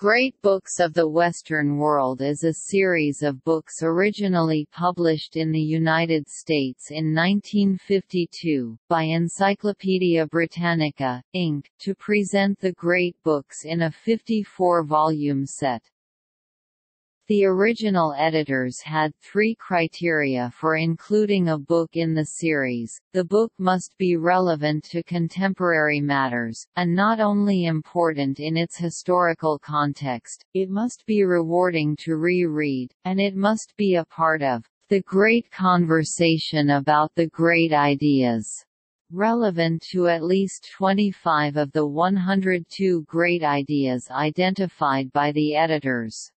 Great Books of the Western World is a series of books originally published in the United States in 1952, by Encyclopædia Britannica, Inc., to present the Great Books in a 54-volume set. The original editors had three criteria for including a book in the series, the book must be relevant to contemporary matters, and not only important in its historical context, it must be rewarding to re-read, and it must be a part of the great conversation about the great ideas relevant to at least 25 of the 102 great ideas identified by the editors.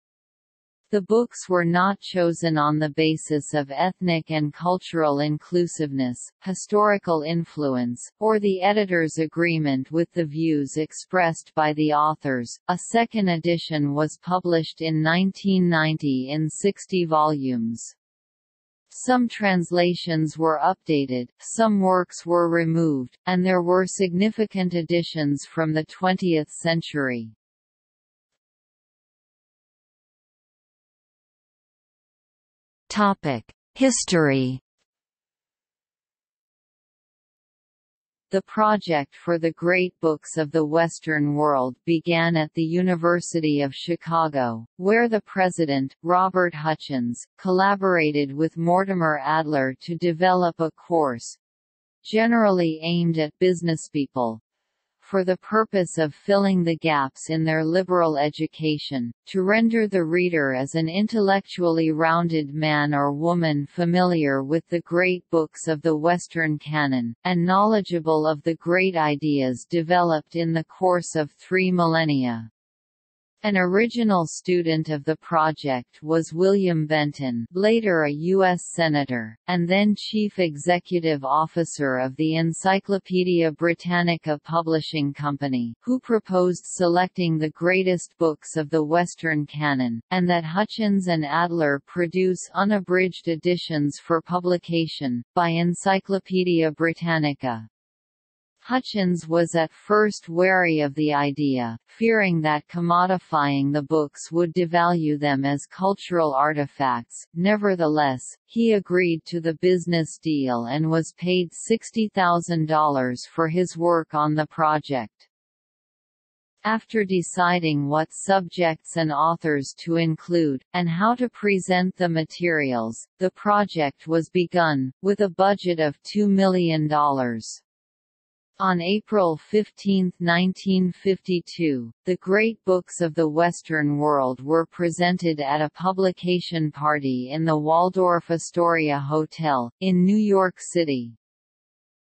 The books were not chosen on the basis of ethnic and cultural inclusiveness, historical influence, or the editor's agreement with the views expressed by the authors. A second edition was published in 1990 in 60 volumes. Some translations were updated, some works were removed, and there were significant additions from the 20th century. History. The project for the Great Books of the Western World began at the University of Chicago, where the president, Robert Hutchins, collaborated with Mortimer Adler to develop a course—generally aimed at businesspeople, for the purpose of filling the gaps in their liberal education, to render the reader as an intellectually rounded man or woman familiar with the great books of the Western canon, and knowledgeable of the great ideas developed in the course of three millennia. An original student of the project was William Benton later a U.S. Senator, and then Chief Executive Officer of the Encyclopaedia Britannica Publishing Company, who proposed selecting the greatest books of the Western canon, and that Hutchins and Adler produce unabridged editions for publication, by Encyclopaedia Britannica. Hutchins was at first wary of the idea, fearing that commodifying the books would devalue them as cultural artifacts. Nevertheless, he agreed to the business deal and was paid $60,000 for his work on the project. After deciding what subjects and authors to include, and how to present the materials, the project was begun, with a budget of $2 million. On April 15, 1952, the Great Books of the Western World were presented at a publication party in the Waldorf Astoria Hotel, in New York City.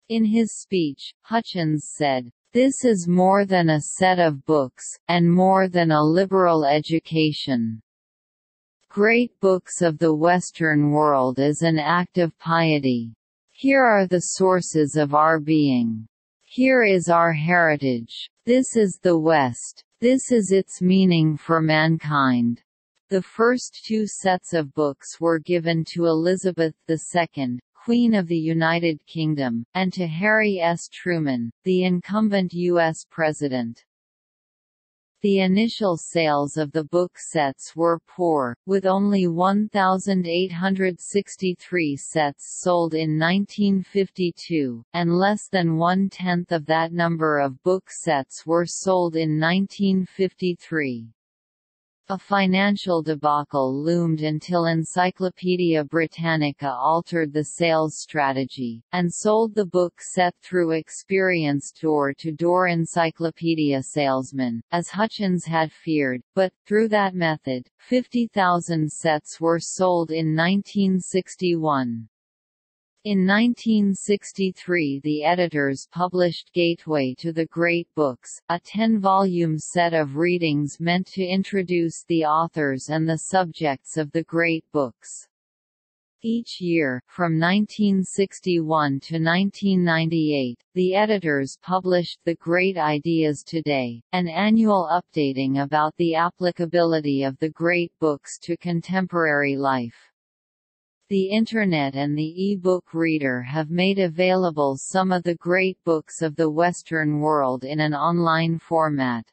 In his speech, Hutchins said, This is more than a set of books, and more than a liberal education. Great Books of the Western World is an act of piety. Here are the sources of our being. Here is our heritage. This is the West. This is its meaning for mankind. The first two sets of books were given to Elizabeth II, Queen of the United Kingdom, and to Harry S. Truman, the incumbent U.S. President. The initial sales of the book sets were poor, with only 1,863 sets sold in 1952, and less than one-tenth of that number of book sets were sold in 1953. A financial debacle loomed until Encyclopaedia Britannica altered the sales strategy, and sold the book set through experienced door-to-door encyclopedia salesmen, as Hutchins had feared, but, through that method, 50,000 sets were sold in 1961. In 1963 the editors published Gateway to the Great Books, a ten-volume set of readings meant to introduce the authors and the subjects of the Great Books. Each year, from 1961 to 1998, the editors published The Great Ideas Today, an annual updating about the applicability of the great books to contemporary life. The Internet and the e-book reader have made available some of the great books of the Western world in an online format.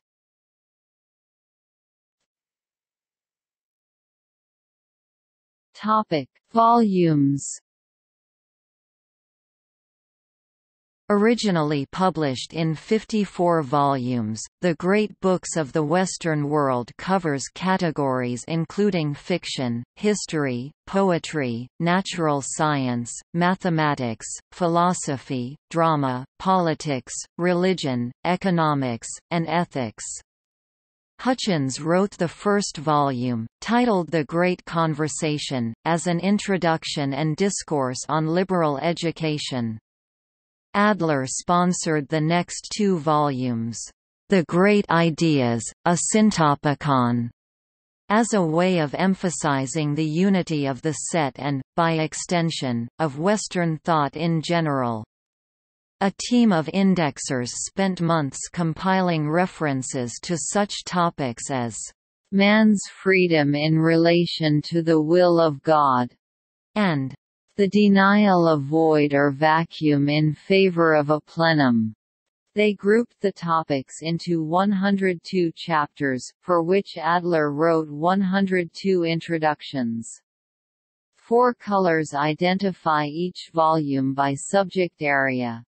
Topic: Volumes Originally published in 54 volumes, The Great Books of the Western World covers categories including fiction, history, poetry, natural science, mathematics, philosophy, drama, politics, religion, economics, and ethics. Hutchins wrote the first volume, titled The Great Conversation, as an introduction and discourse on liberal education. Adler sponsored the next two volumes, The Great Ideas, a Syntopicon, as a way of emphasizing the unity of the set and, by extension, of Western thought in general. A team of indexers spent months compiling references to such topics as man's freedom in relation to the will of God, and the denial of void or vacuum in favor of a plenum. They grouped the topics into 102 chapters, for which Adler wrote 102 introductions. Four colors identify each volume by subject area.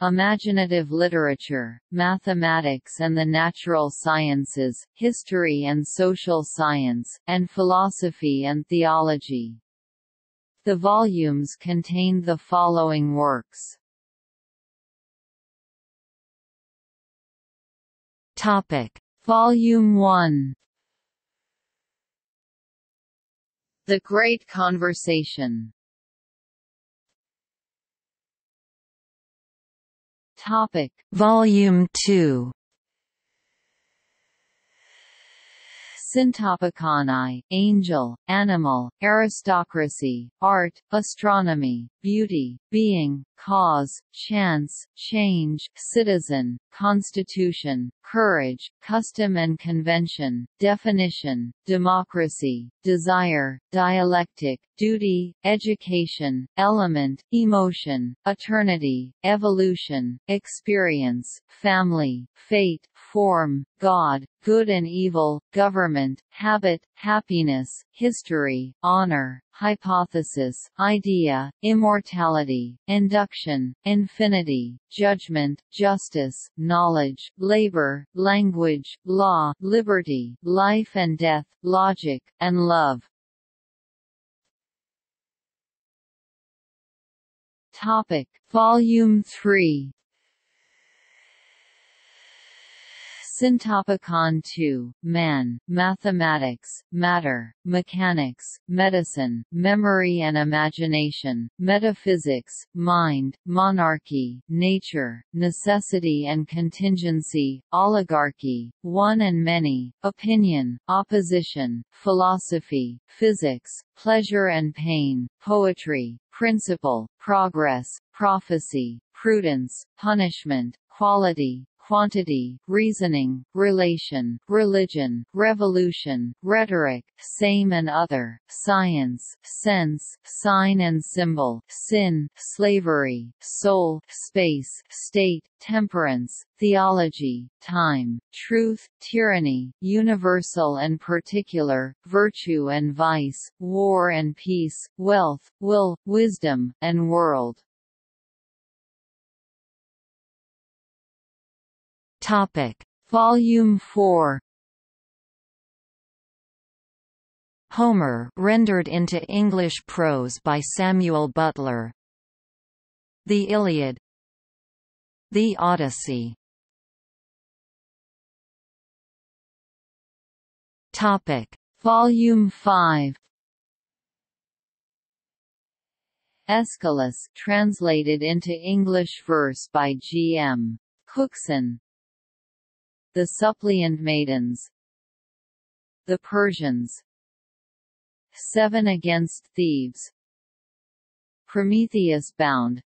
Imaginative literature, mathematics and the natural sciences, history and social science, and philosophy and theology. The volumes contained the following works. Topic: Volume 1 The Great Conversation. Topic. Volume 2 Syntopicon Angel, Animal, Aristocracy, Art, Astronomy, Beauty, Being, Cause, Chance, Change, Citizen, Constitution, Courage, Custom and Convention, Definition, Democracy, Desire, Dialectic, Duty, Education, Element, Emotion, Eternity, Evolution, Experience, Family, Fate, Form, God, Good and Evil, Government, Habit, Happiness, History, Honor, hypothesis, idea, immortality, induction, infinity, judgment, justice, knowledge, labor, language, law, liberty, life and death, logic, and love. Topic: Volume 3 Syntopicon 2, Man, Mathematics, Matter, Mechanics, Medicine, Memory and Imagination, Metaphysics, Mind, Monarchy, Nature, Necessity and Contingency, Oligarchy, One and Many, Opinion, Opposition, Philosophy, Physics, Pleasure and Pain, Poetry, Principle, Progress, Prophecy, Prudence, Punishment, Quality, quantity, reasoning, relation, religion, revolution, rhetoric, same and other, science, sense, sign and symbol, sin, slavery, soul, space, state, temperance, theology, time, truth, tyranny, universal and particular, virtue and vice, war and peace, wealth, will, wisdom, and world. Topic: Volume 4 Homer rendered into English prose by Samuel Butler. The Iliad. The Odyssey. Topic. Volume 5 Aeschylus translated into English verse by G. M. Cookson the Suppliant Maidens The Persians Seven Against Thebes Prometheus Bound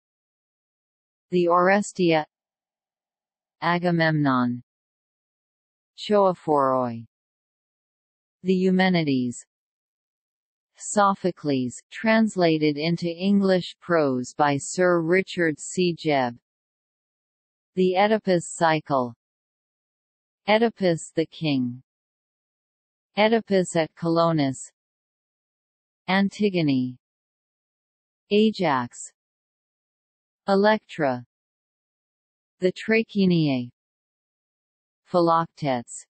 The Oresteia Agamemnon Choephoroi The Eumenides Sophocles, translated into English prose by Sir Richard C. Jebb The Oedipus Cycle Oedipus the King. Oedipus at Colonus. Antigone. Ajax. Electra. The Trachiniae. Philoctetes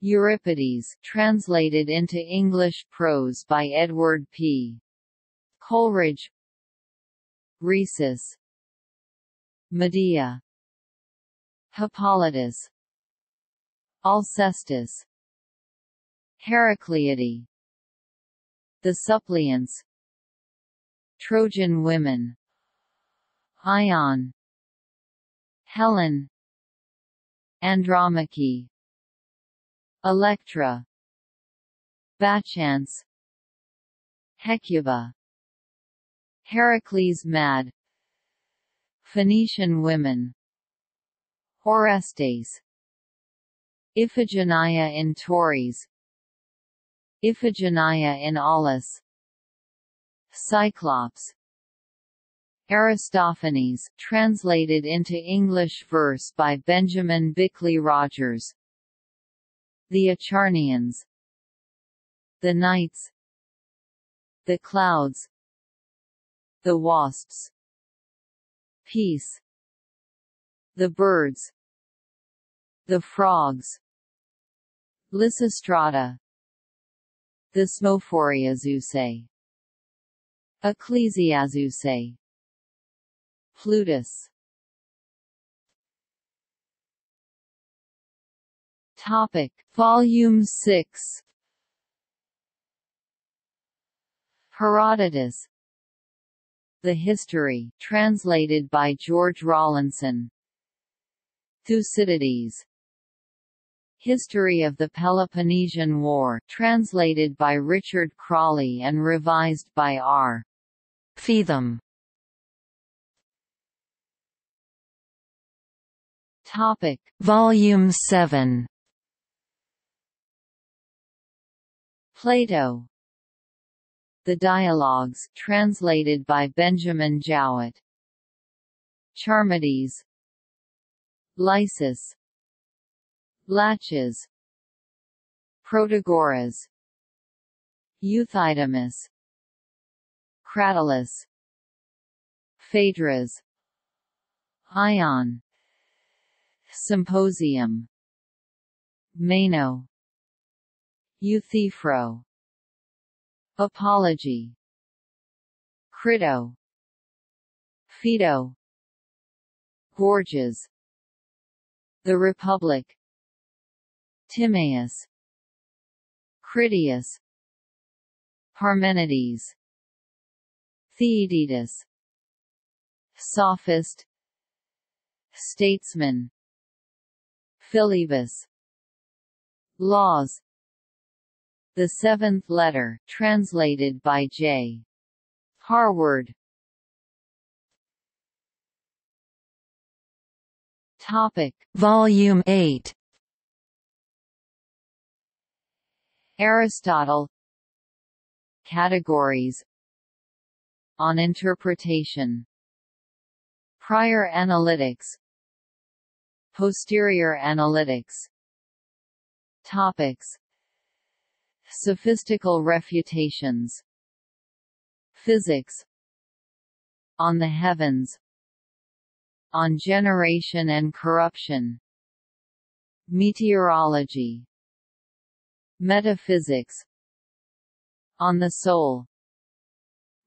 Euripides translated into English prose by Edward P. Coleridge. Rhesus. Medea. Hippolytus Alcestis. Heracleidae The Suppliants. Trojan women. Ion. Helen. Andromache. Electra. Bacchants Hecuba. Heracles Mad. Phoenician women. Orestes Iphigenia in Tauris Iphigenia in Aulis. Cyclops. Aristophanes translated into English verse by Benjamin Bickley Rogers. The Acharnians. The Knights. The Clouds. The Wasps. Peace. The Birds. The Frogs Lysistrata. The Smophoriazeusae. Ecclesiazusae. Plutus. Topic Volume 6 Herodotus. The History translated by George Rawlinson. Thucydides History of the Peloponnesian War translated by Richard Crawley and revised by R. Feetham. Topic Volume 7 Plato. The Dialogues translated by Benjamin Jowett. Charmides. Lysis Laches Protagoras. Euthydemus. Cratylus. Phaedrus. Ion. Symposium. Meno. Euthyphro. Apology. Crito. Phaedo. Gorgias. The Republic Timaeus. Critias. Parmenides. Theaetetus Sophist. Statesman. Philebus. Laws. The Seventh Letter translated by J. Harward. Topic. Volume 8 Aristotle. Categories. On interpretation. Prior analytics. Posterior analytics. Topics. Sophistical refutations. Physics. On the heavens. On generation and corruption. Meteorology Metaphysics On the soul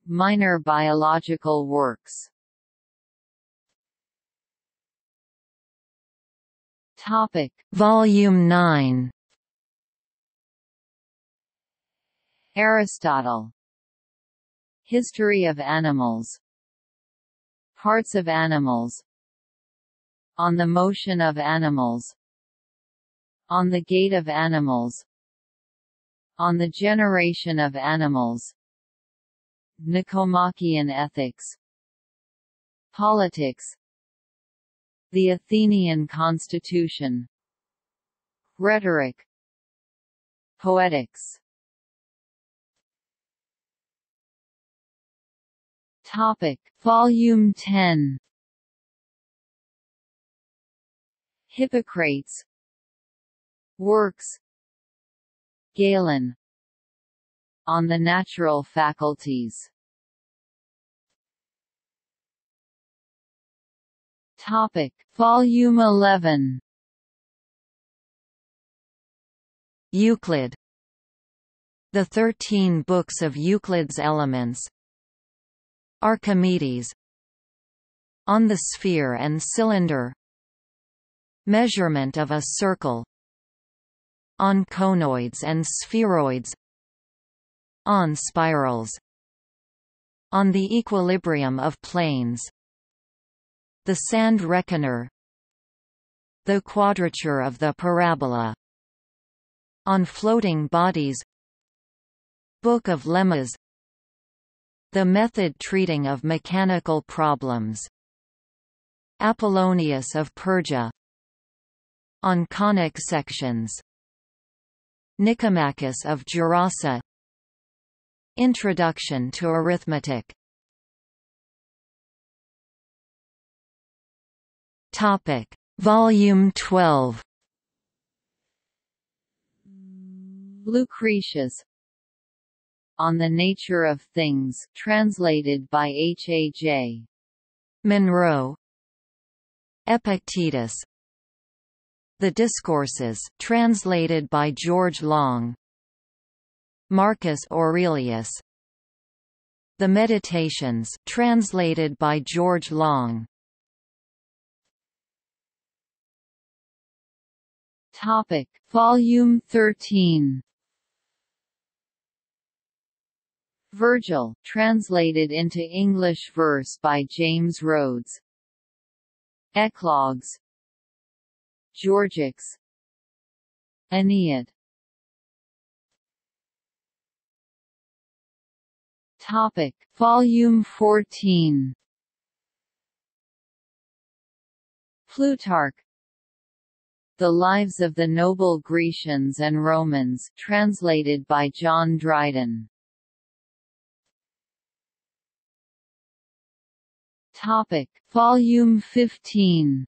Minor biological works. Topic Volume 9 Aristotle. History of animals. Parts of animals. On the motion of animals. On the gait of animals On the generation of animals. Nicomachean ethics. Politics. The Athenian constitution. Rhetoric. Poetics. Topic. Volume 10 Hippocrates. Works Galen. On the natural faculties. Topic. Volume 11 Euclid. The Thirteen Books of Euclid's Elements. Archimedes. On the Sphere and Cylinder. Measurement of a circle On conoids and spheroids On spirals On the equilibrium of planes The sand reckoner The quadrature of the parabola On floating bodies Book of Lemmas The method treating of mechanical problems Apollonius of Perga On conic sections Nicomachus of Gerasa Introduction to Arithmetic Topic Volume 12 Lucretius On the Nature of Things translated by H. A. J. Munro Epictetus The Discourses translated by George Long. Marcus Aurelius. The Meditations translated by George Long. Topic Volume 13 Virgil, translated into English verse by James Rhoades. Eclogues Georgics. Aeneid. Topic. Volume 14 Plutarch. The Lives of the Noble Grecians and Romans translated by John Dryden. Topic. Volume 15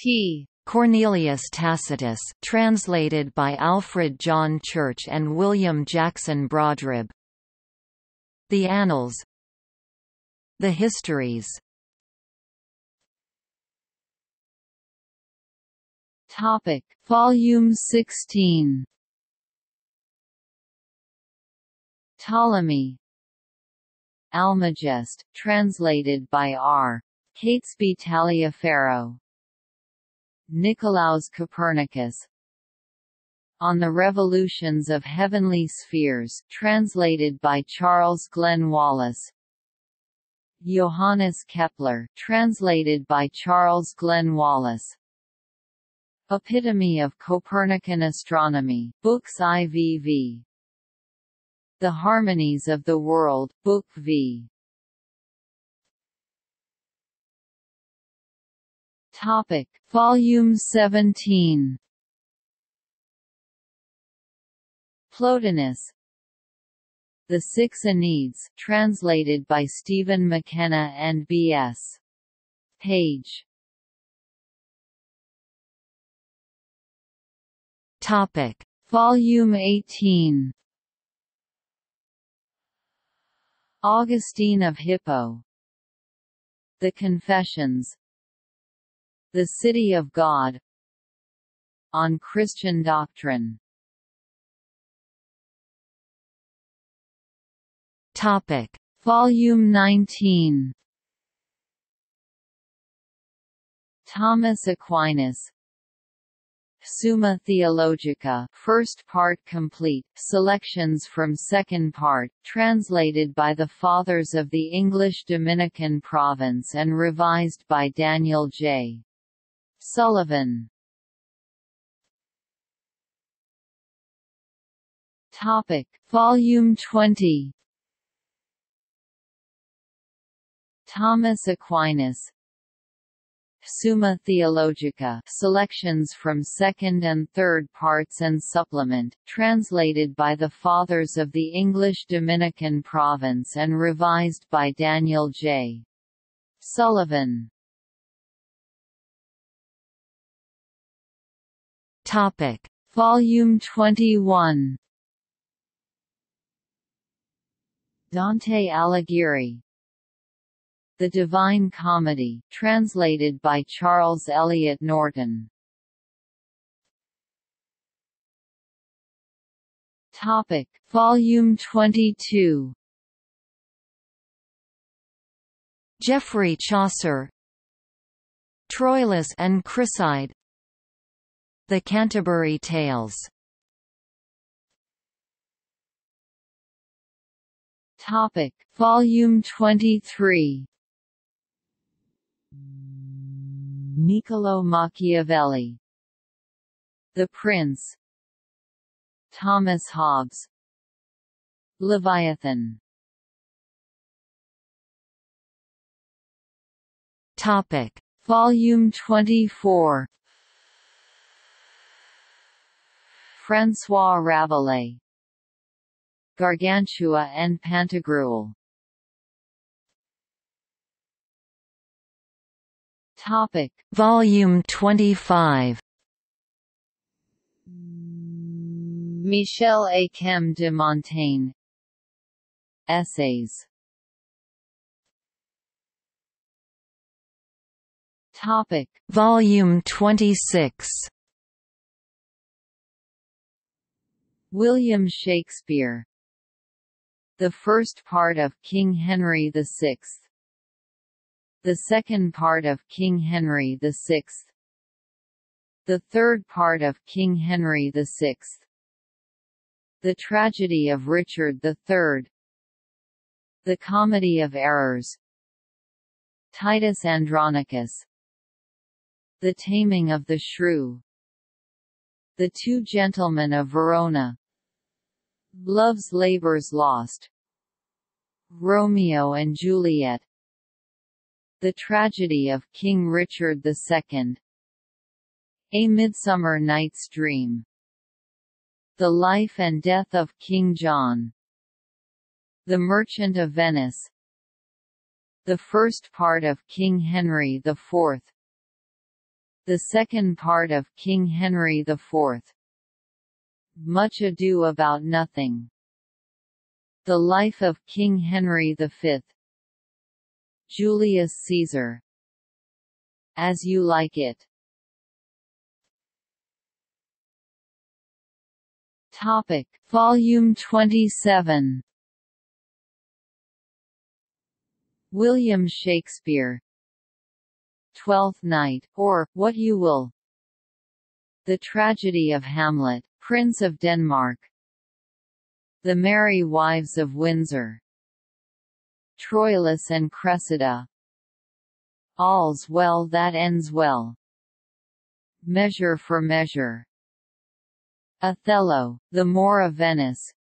P. Cornelius Tacitus translated by Alfred John Church and William Jackson Brodribb The Annals. The Histories. Topic Volume 16 Ptolemy. Almagest, translated by R. Catesby Taliaferro Nicolaus Copernicus. On the Revolutions of Heavenly Spheres translated by Charles Glenn Wallace. Johannes Kepler translated by Charles Glenn Wallace. Epitome of Copernican Astronomy, Books IVV The Harmonies of the World, Book V Topic. Volume 17 Plotinus. The Six Enneads translated by Stephen McKenna and B.S. Page. Topic Volume 18 Augustine of Hippo. The Confessions The City of God On Christian Doctrine. Topic. Volume 19 Thomas Aquinas. Summa Theologica. First part complete, selections from second part, translated by the Fathers of the English Dominican Province and revised by Daniel J. Sullivan Topic. Volume 20 Thomas Aquinas Summa Theologica selections from second and third parts and supplement, translated by the Fathers of the English Dominican Province and revised by Daniel J. Sullivan Topic. Volume 21 Dante Alighieri. The Divine Comedy translated by Charles Eliot Norton. Topic. Volume 22 Geoffrey Chaucer. Troilus and Criseyde The Canterbury Tales. Topic Volume 23 Niccolo Machiavelli. The Prince. Thomas Hobbes. Leviathan. Topic Volume 24 François Rabelais Gargantua and Pantagruel. Topic. Volume 25 Michel Eyquem de Montaigne. Essays. Topic. Volume 26 William Shakespeare. The first part of King Henry VI The second part of King Henry VI The third part of King Henry VI The Tragedy of Richard III The Comedy of Errors. Titus Andronicus. The Taming of the Shrew The Two Gentlemen of Verona. Love's Labour's Lost. Romeo and Juliet. The Tragedy of King Richard II A Midsummer Night's Dream. The Life and Death of King John. The Merchant of Venice. The first part of King Henry IV the second part of King Henry IV. Much Ado About Nothing. The Life of King Henry V. Julius Caesar. As You Like It. Topic: Volume 27. William Shakespeare Twelfth Night, or, What You Will. The Tragedy of Hamlet, Prince of Denmark. The Merry Wives of Windsor. Troilus and Cressida. All's Well That Ends Well. Measure for Measure. Othello, The Moor of Venice.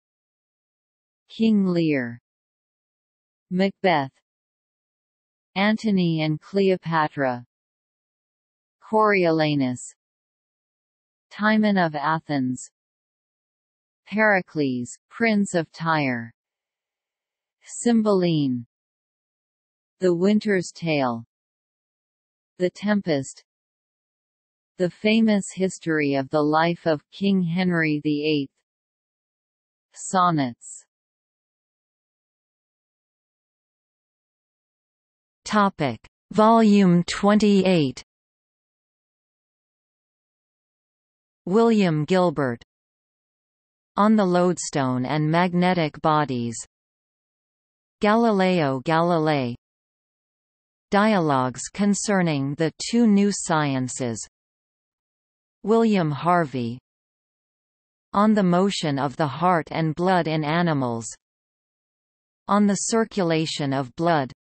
King Lear. Macbeth. Antony and Cleopatra Coriolanus. Timon of Athens. Pericles, Prince of Tyre. Cymbeline. The Winter's Tale. The Tempest. The famous history of the life of King Henry VIII Sonnets. Topic. Volume 28 William Gilbert On the Lodestone and Magnetic Bodies. Galileo Galilei. Dialogues concerning the two new sciences. William Harvey. On the motion of the heart and blood in animals. On the circulation of blood.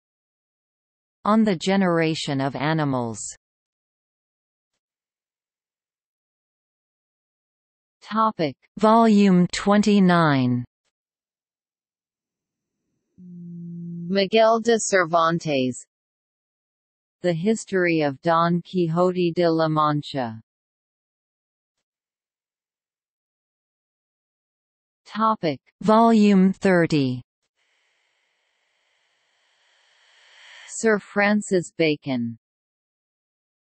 On the generation of animals Topic. Volume 29 Miguel de Cervantes. The History of Don Quixote de la Mancha. Topic. Volume 30 Sir Francis Bacon.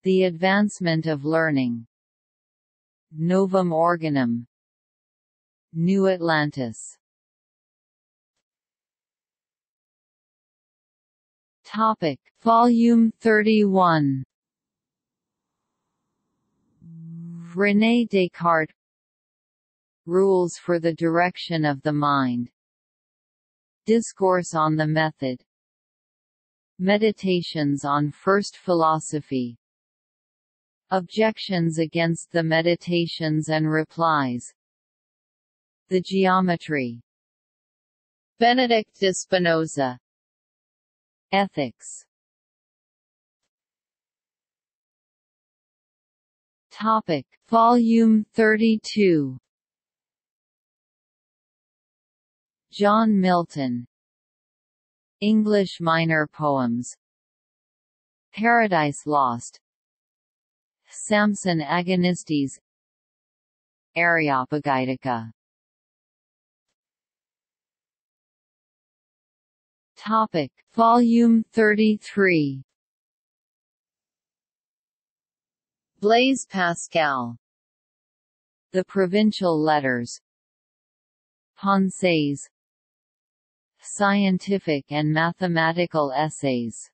The Advancement of Learning Novum Organum. New Atlantis. Topic Volume 31 René Descartes Rules for the Direction of the Mind. Discourse on the Method. Meditations on First Philosophy Objections against the Meditations and Replies. The Geometry. Benedict de Spinoza. Ethics. Topic. Volume 32 John Milton. English minor poems. Paradise Lost Samson Agonistes. Areopagitica Topic Volume 33 Blaise Pascal. The Provincial Letters. Pensées. Scientific and mathematical essays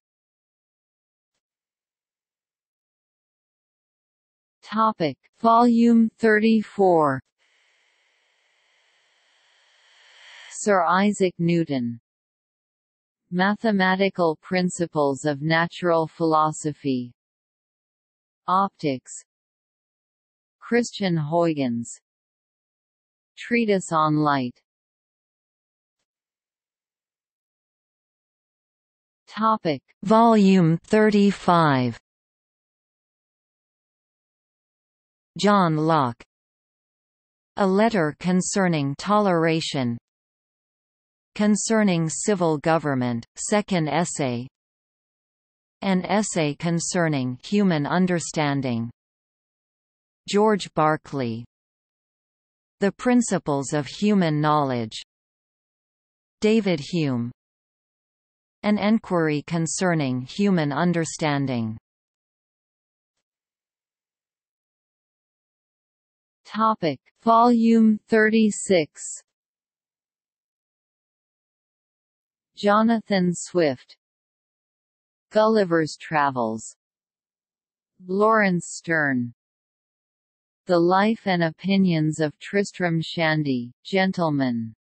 Topic. Volume 34 Sir Isaac Newton. Mathematical Principles of Natural Philosophy. Optics. Christian Huygens. Treatise on Light. Topic. Volume 35 John Locke. A Letter Concerning Toleration. Concerning Civil Government, Second Essay. An Essay Concerning Human Understanding. George Berkeley. The Principles of Human Knowledge. David Hume. An Enquiry Concerning Human Understanding Topic Volume 36 Jonathan Swift. Gulliver's Travels. Laurence Sterne The Life and Opinions of Tristram Shandy, Gentleman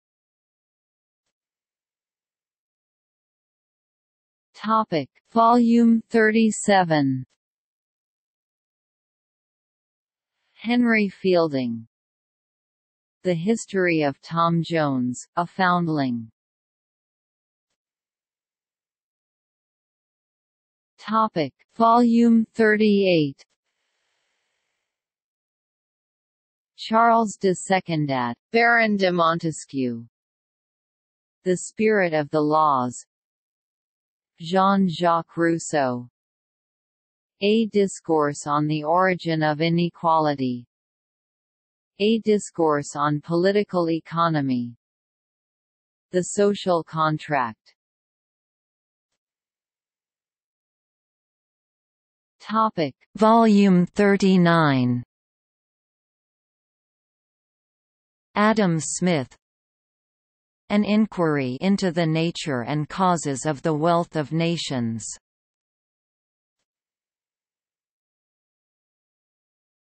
Topic Volume 37 Henry Fielding. The History of Tom Jones, a Foundling. Topic Volume 38 Charles de Secondat, Baron de Montesquieu. The Spirit of the Laws. Jean-Jacques Rousseau a Discourse on the Origin of Inequality. A Discourse on Political Economy. The Social Contract. Topic. Volume 39 Adam Smith. An Inquiry into the Nature and Causes of the Wealth of Nations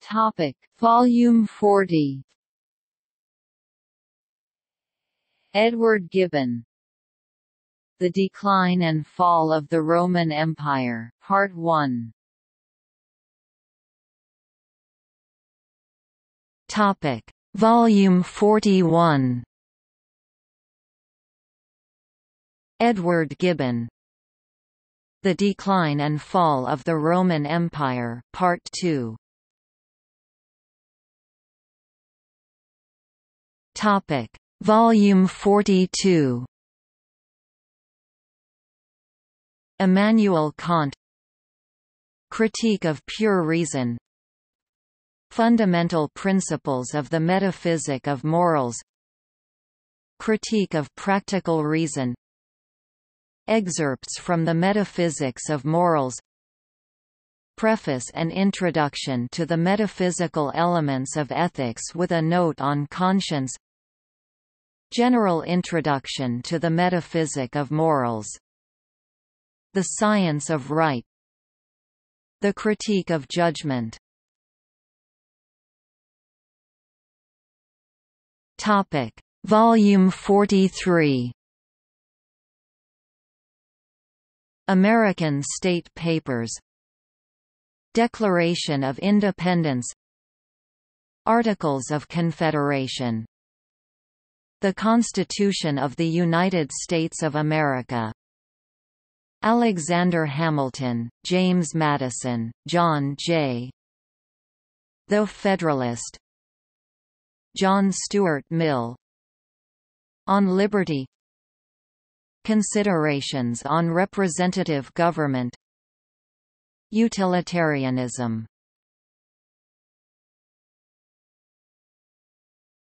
Topic. Volume 40 Edward Gibbon. The Decline and Fall of the Roman Empire, Part 1 Topic. Volume 41 Edward Gibbon. The Decline and Fall of the Roman Empire, Part 2 Topic. Volume 42 Immanuel Kant. Critique of Pure Reason. Fundamental Principles of the Metaphysic of Morals. Critique of Practical Reason. Excerpts from the Metaphysics of Morals Preface and Introduction to the Metaphysical Elements of Ethics with a Note on Conscience. General Introduction to the Metaphysic of Morals. The Science of Right. The Critique of Judgment. Topic. Volume 43 American State Papers Declaration of Independence. Articles of Confederation. The Constitution of the United States of America. Alexander Hamilton, James Madison, John Jay. The Federalist. John Stuart Mill. On Liberty. Considerations on representative government Utilitarianism.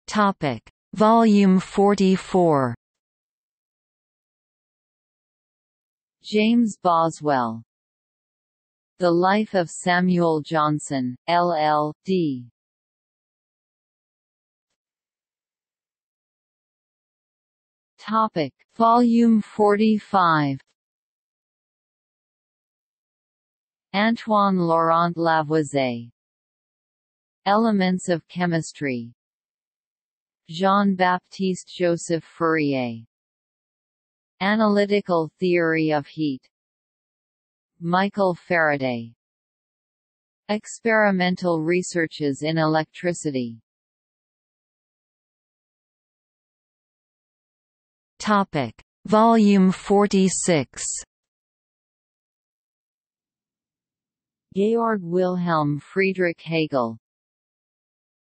Topic. Volume 44 James Boswell. The Life of Samuel Johnson, LL.D. Topic. Volume 45 Antoine Laurent Lavoisier. Elements of Chemistry. Jean-Baptiste Joseph Fourier. Analytical theory of heat. Michael Faraday. Experimental researches in electricity. Topic. Volume 46 Georg Wilhelm Friedrich Hegel.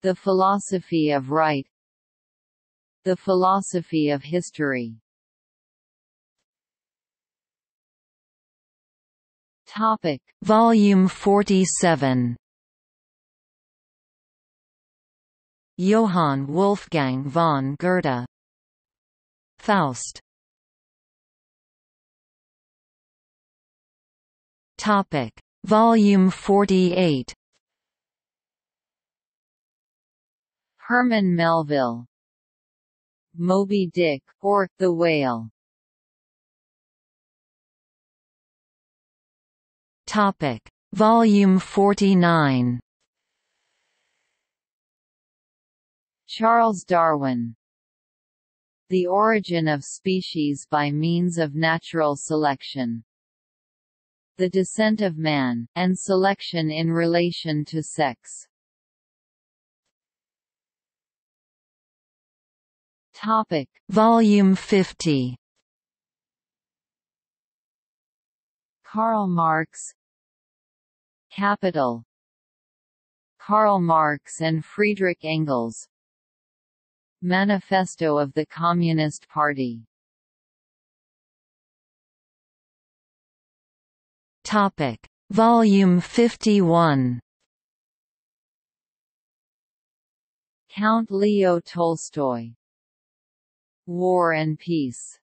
The Philosophy of Right. The Philosophy of History. Topic. Volume 47 Johann Wolfgang von Goethe. Faust. Topic Volume 48 Herman Melville. Moby Dick, or, The Whale. Topic. Volume 49 Charles Darwin. The origin of species by means of natural selection. The descent of man, and selection in relation to sex. Topic. Volume 50 Karl Marx. Capital. Karl Marx and Friedrich Engels. Manifesto of the Communist Party Topic. Volume 51 Count Leo Tolstoy. War and Peace.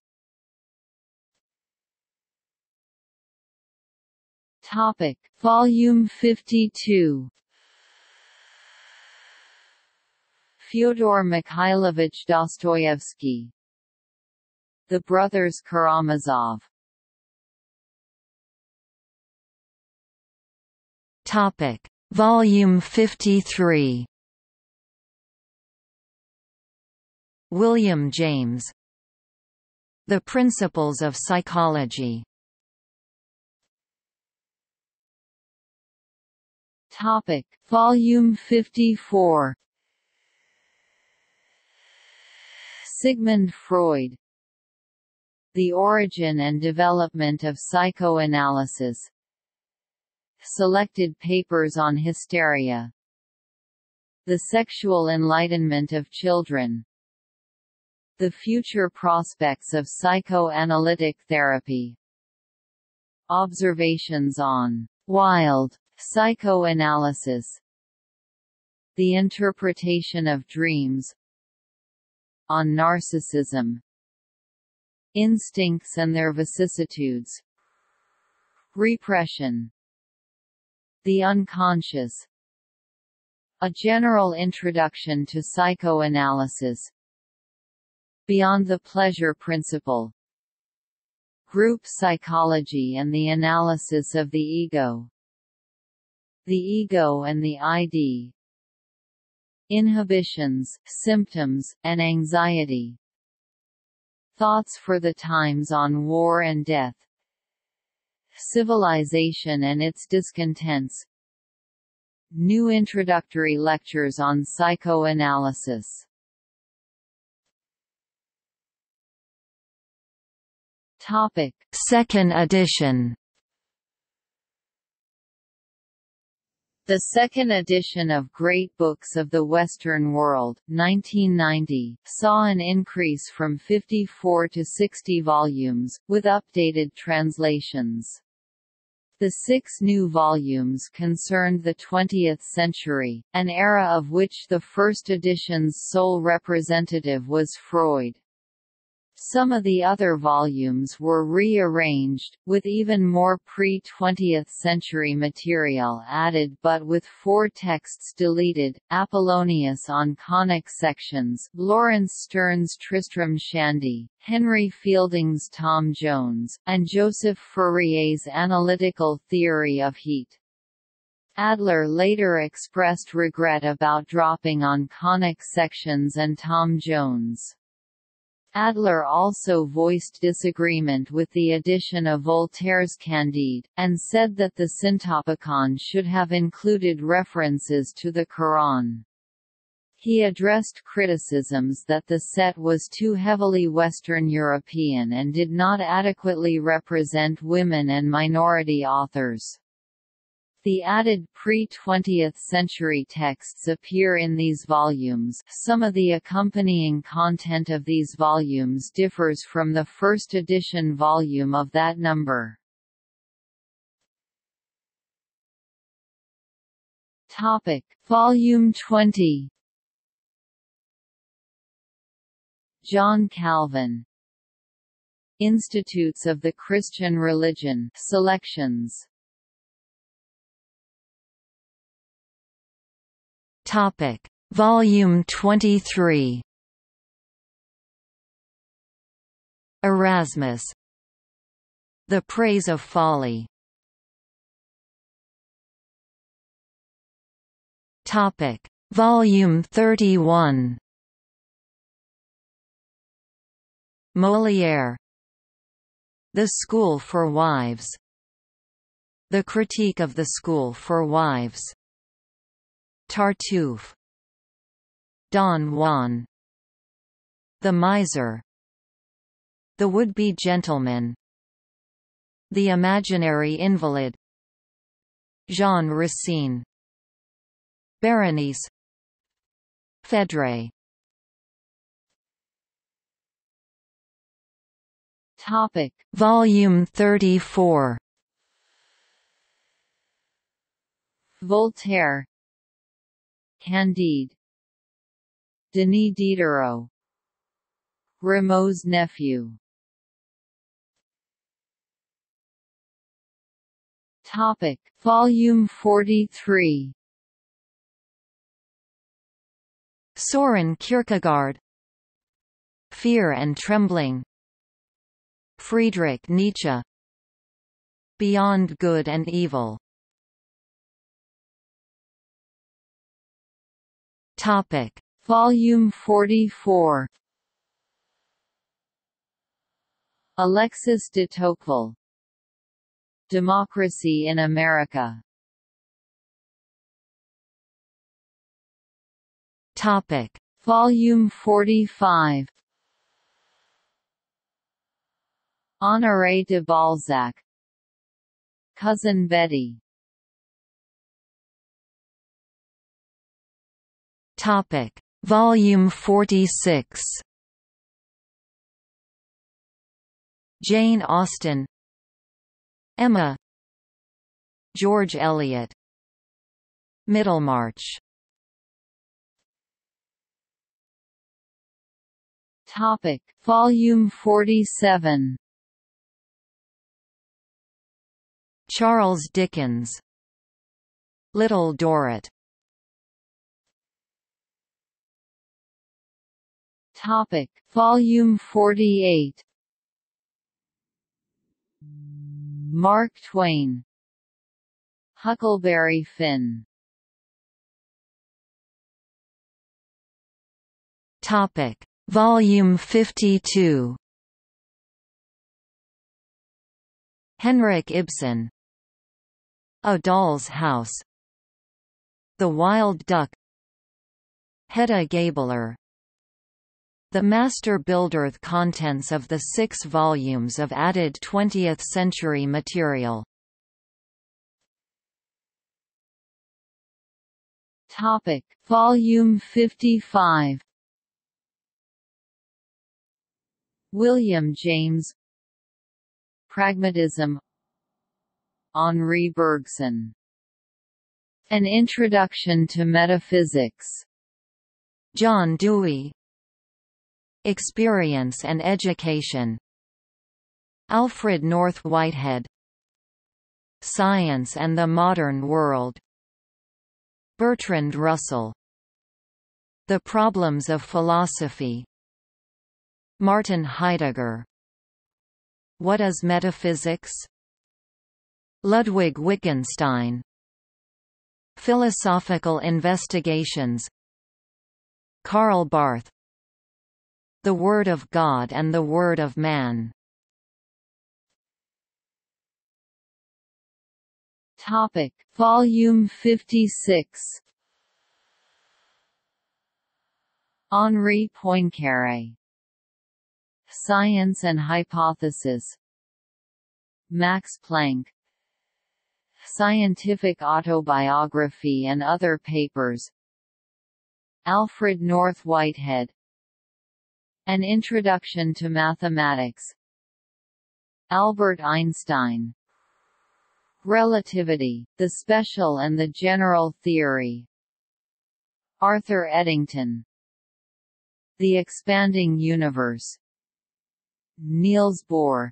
Topic. Volume 52 Fyodor Mikhailovich Dostoevsky The Brothers Karamazov Topic. Volume 53 William James. The Principles of Psychology. Topic. Volume 54 Sigmund Freud. The Origin and Development of Psychoanalysis Selected papers on hysteria. The Sexual Enlightenment of Children. The Future Prospects of Psychoanalytic Therapy. Observations on «wild» psychoanalysis. The Interpretation of Dreams. On narcissism. Instincts and their vicissitudes. Repression The Unconscious. A General Introduction to Psychoanalysis. Beyond the Pleasure Principle. Group Psychology and the Analysis of the Ego. The Ego and the Id Inhibitions, Symptoms, and Anxiety. Thoughts for the Times on War and Death Civilization and its Discontents. New introductory lectures on psychoanalysis. Topic: Second edition. The second edition of Great Books of the Western World 1990, saw an increase from 54 to 60 volumes, with updated translations. The six new volumes concerned the 20th century, an era of which the first edition's sole representative was Freud. Some of the other volumes were rearranged, with even more pre-20th century material added but with four texts deleted, Apollonius on conic sections, Laurence Sterne's Tristram Shandy, Henry Fielding's Tom Jones, and Joseph Fourier's Analytical Theory of Heat. Adler later expressed regret about dropping on conic sections and Tom Jones. Adler also voiced disagreement with the addition of Voltaire's Candide, and said that the Syntopicon should have included references to the Quran. He addressed criticisms that the set was too heavily Western European and did not adequately represent women and minority authors. The added pre-20th century texts appear in these volumes. Some of the accompanying content of these volumes differs from the first edition volume of that number. Topic. Volume 20 John Calvin. Institutes of the Christian Religion. Selections Topic: Volume 23. Erasmus. The Praise of Folly. Topic: Volume 31. Molière. The School for Wives. The Critique of the School for Wives Tartuffe Don Juan The Miser The Would-Be Gentleman The Imaginary Invalid Jean Racine Berenice Phèdre Topic. Volume 34 Voltaire Candide. Denis Diderot. Rameau's nephew. Topic Volume 43 Soren Kierkegaard. Fear and Trembling. Friedrich Nietzsche. Beyond Good and Evil Topic. Volume 44 Alexis de Tocqueville. Democracy in America. Topic. Volume 45 Honoré de Balzac. Cousin Betty Topic: Volume 46. Jane Austen. Emma. George Eliot. Middlemarch. Topic. Volume 47 Charles Dickens. Little Dorrit Topic. Volume 48 Mark Twain. Huckleberry Finn. Topic. Volume 52 Henrik Ibsen. A Doll's House. The Wild Duck. Hedda Gabler the master builder contents of the six volumes of added 20th-century material. Topic. Volume 55 William James. Pragmatism. Henri Bergson. An Introduction to Metaphysics. John Dewey Experience and Education. Alfred North Whitehead. Science and the Modern World. Bertrand Russell. The Problems of Philosophy. Martin Heidegger. What is Metaphysics? Ludwig Wittgenstein. Philosophical Investigations. Karl Barth The Word of God and the Word of Man. Topic. Volume 56 Henri Poincaré. Science and Hypothesis. Max Planck. Scientific Autobiography and Other Papers. Alfred North Whitehead An Introduction to Mathematics. Albert Einstein. Relativity, the Special and the General Theory. Arthur Eddington. The Expanding Universe. Niels Bohr.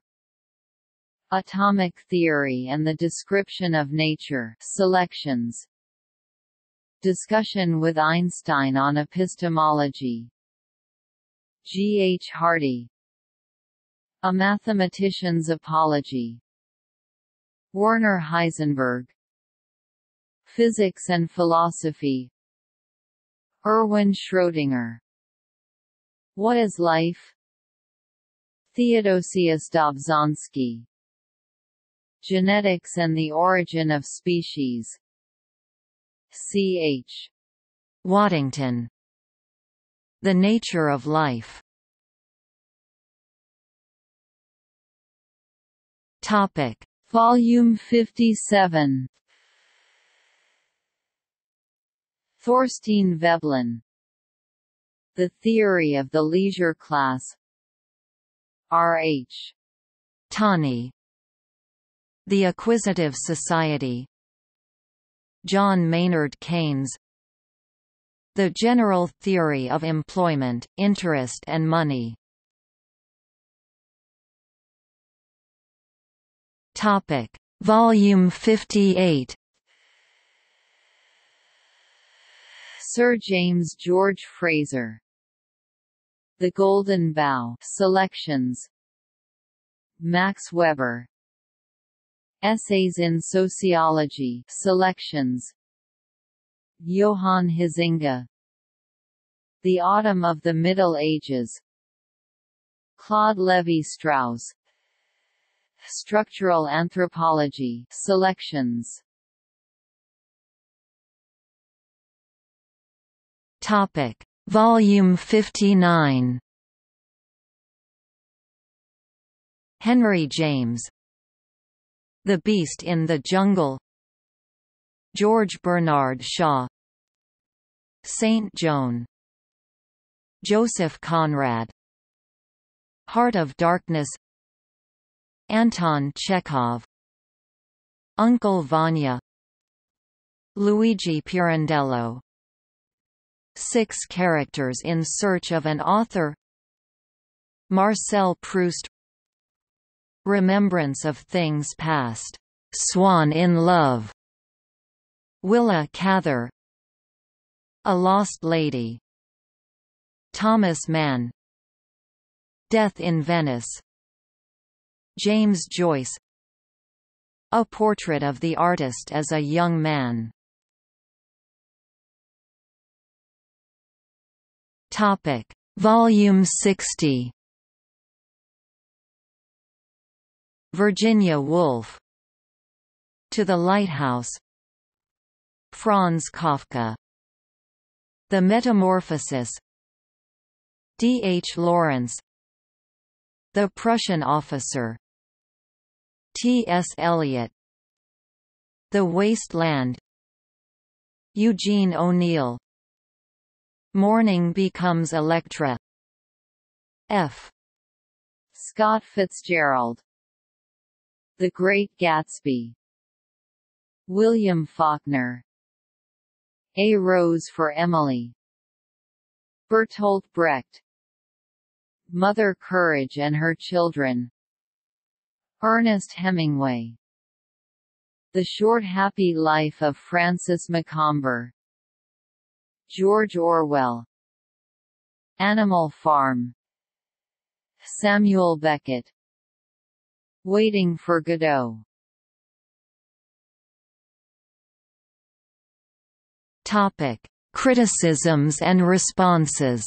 Atomic Theory and the Description of Nature selections. Discussion with Einstein on epistemology G. H. Hardy A Mathematician's Apology Werner Heisenberg Physics and Philosophy Erwin Schrödinger What is Life? Theodosius Dobzhansky Genetics and the Origin of Species C. H. Waddington The Nature of Life. Topic. Volume 57 Thorstein Veblen. The Theory of the Leisure Class. R. H. Tawney The Acquisitive Society. John Maynard Keynes The General Theory of Employment, Interest and Money Topic: Volume 58. Sir James George Frazer The Golden Bough selections. Max Weber. Essays in Sociology selections. Johan Huizinga. The Autumn of the Middle Ages. Claude Lévi-Strauss Structural Anthropology selections. Topic. Volume 59 Henry James. The Beast in the Jungle George Bernard Shaw Saint Joan Joseph Conrad Heart of Darkness Anton Chekhov Uncle Vanya Luigi Pirandello. Six characters in search of an author. Marcel Proust. Remembrance of Things Past, Swann in Love Willa Cather A Lost Lady Thomas Mann Death in Venice James Joyce A Portrait of the Artist as a Young Man. Topic. Volume 60 Virginia Woolf. To the Lighthouse Franz Kafka. The Metamorphosis. D. H. Lawrence. The Prussian Officer. T. S. Eliot. The Waste Land Eugene O'Neill. Morning becomes Electra. F. Scott Fitzgerald. The Great Gatsby. William Faulkner A. Rose for Emily. Bertolt Brecht. Mother Courage and Her Children. Ernest Hemingway. The Short Happy Life of Francis Macomber. George Orwell. Animal Farm. Samuel Beckett. Waiting for Godot Topic: Criticisms and responses.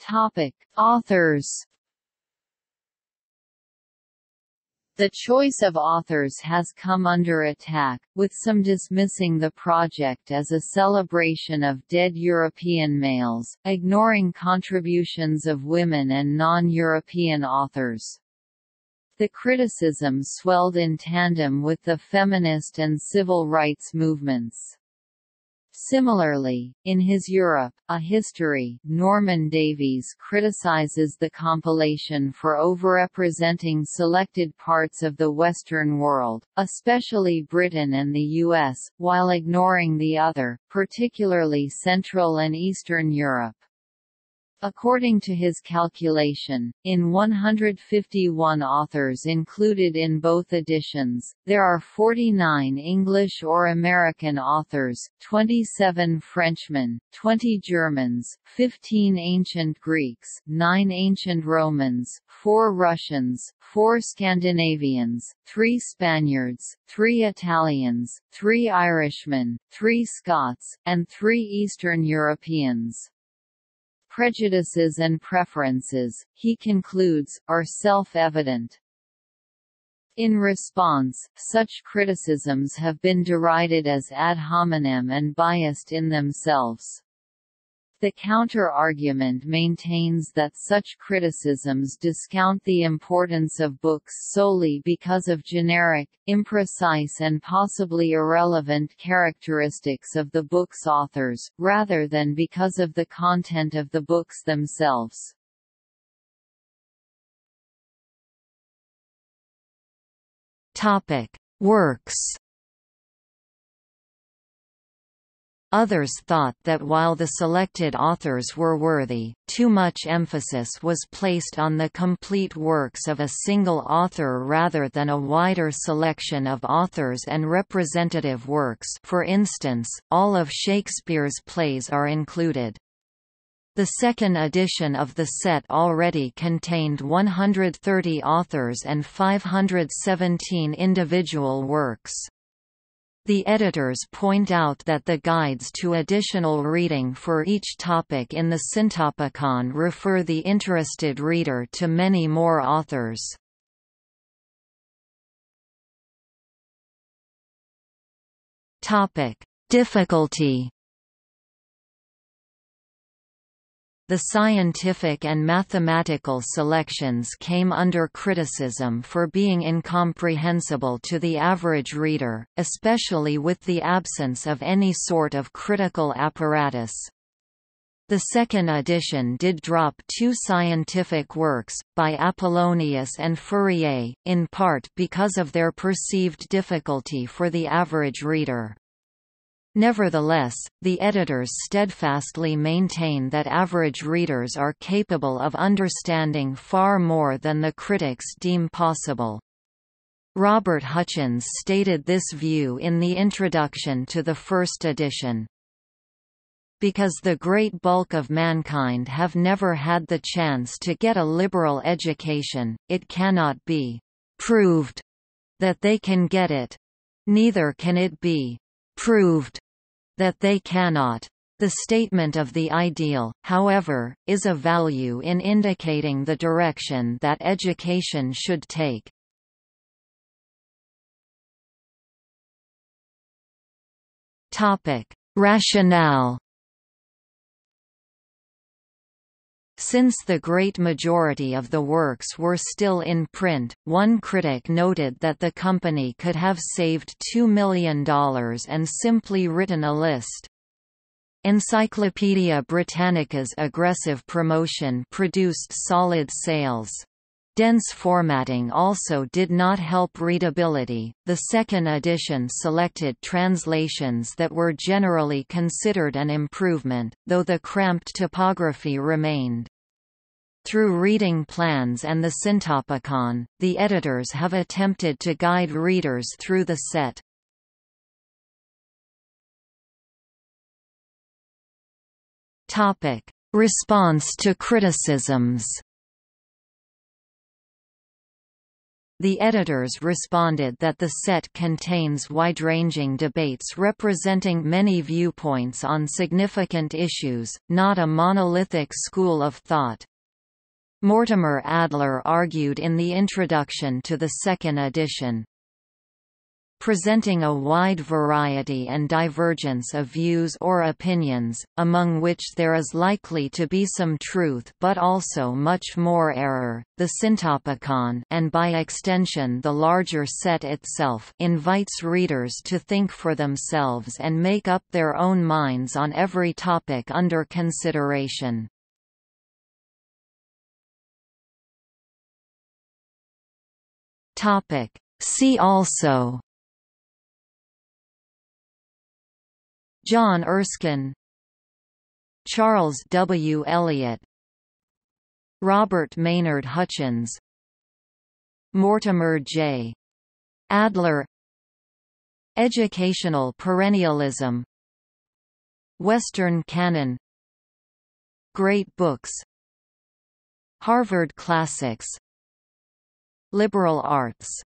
Topic: Authors The choice of authors has come under attack, with some dismissing the project as a celebration of dead European males, ignoring contributions of women and non-European authors. The criticism swelled in tandem with the feminist and civil rights movements. Similarly, in his Europe, A History, Norman Davies criticizes the compilation for overrepresenting selected parts of the Western world, especially Britain and the US, while ignoring the other, particularly Central and Eastern Europe. According to his calculation, in 151 authors included in both editions, there are 49 English or American authors, 27 Frenchmen, 20 Germans, 15 ancient Greeks, 9 ancient Romans, 4 Russians, 4 Scandinavians, 3 Spaniards, 3 Italians, 3 Irishmen, 3 Scots, and 3 Eastern Europeans prejudices and preferences, he concludes, are self-evident. In response, such criticisms have been derided as ad hominem and biased in themselves. The counter-argument maintains that such criticisms discount the importance of books solely because of generic, imprecise and possibly irrelevant characteristics of the book's authors, rather than because of the content of the books themselves. Works Others thought that while the selected authors were worthy, too much emphasis was placed on the complete works of a single author rather than a wider selection of authors and representative works for instance, all of Shakespeare's plays are included. The second edition of the set already contained 130 authors and 517 individual works. The editors point out that the guides to additional reading for each topic in the Syntopicon refer the interested reader to many more authors. Difficulty The scientific and mathematical selections came under criticism for being incomprehensible to the average reader, especially with the absence of any sort of critical apparatus. The second edition did drop two scientific works, by Apollonius and Fourier, in part because of their perceived difficulty for the average reader. Nevertheless, the editors steadfastly maintain that average readers are capable of understanding far more than the critics deem possible. Robert Hutchins stated this view in the introduction to the first edition. Because the great bulk of mankind have never had the chance to get a liberal education, it cannot be proved that they can get it. Neither can it be proved that they cannot. The statement of the ideal, however, is of value in indicating the direction that education should take. Topic: Rationale Since the great majority of the works were still in print, one critic noted that the company could have saved $2 million and simply written a list. Encyclopaedia Britannica's aggressive promotion produced solid sales. Dense formatting also did not help readability. The second edition selected translations that were generally considered an improvement, though the cramped typography remained. Through reading plans and the Syntopicon, the editors have attempted to guide readers through the set. Topic: Response to criticisms. The editors responded that the set contains wide-ranging debates representing many viewpoints on significant issues, not a monolithic school of thought. Mortimer Adler argued in the introduction to the second edition, presenting a wide variety and divergence of views or opinions, among which there is likely to be some truth but also much more error. The Syntopicon and by extension the larger set itself invites readers to think for themselves and make up their own minds on every topic under consideration. Topic. See also John Erskine Charles W. Eliot Robert Maynard Hutchins Mortimer J. Adler Educational perennialism Western canon Great books Harvard Classics Liberal arts